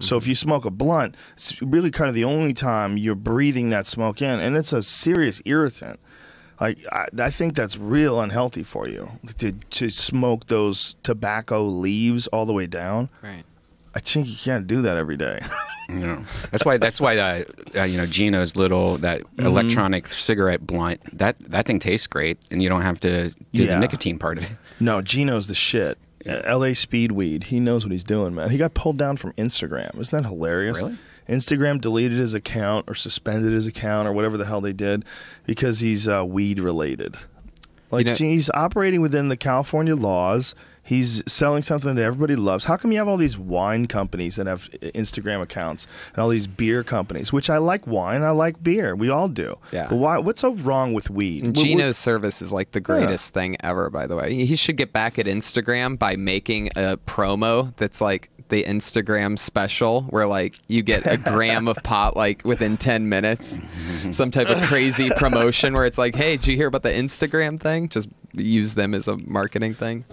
So if you smoke a blunt, it's really kind of the only time you're breathing that smoke in, and it's a serious irritant. Like I, I think that's real unhealthy for you to to smoke those tobacco leaves all the way down. Right. I think you can't do that every day. You know, that's why that's why uh, uh, you know Gino's little that Mm-hmm. electronic cigarette blunt that that thing tastes great, and you don't have to do Yeah. the nicotine part of it. no, Gino's the shit. Uh, L.A. Speedweed, he knows what he's doing, man. He got pulled down from Instagram. Isn't that hilarious? Really? Instagram deleted his account or suspended his account or whatever the hell they did because he's uh, weed related. Like know- he's operating within the California laws. He's selling something that everybody loves. How come you have all these wine companies that have uh, Instagram accounts and all these beer companies? Which I like wine, I like beer. We all do. Yeah. But why? What's so wrong with weed? And What- what- Gino's service is like the greatest thing ever, by the way. He should get back at Instagram by making a promo that's like the Instagram special where like you get a gram of pot like within 10 minutes. Some type of crazy promotion where it's like, hey, did you hear about the Instagram thing? Just use them as a marketing thing.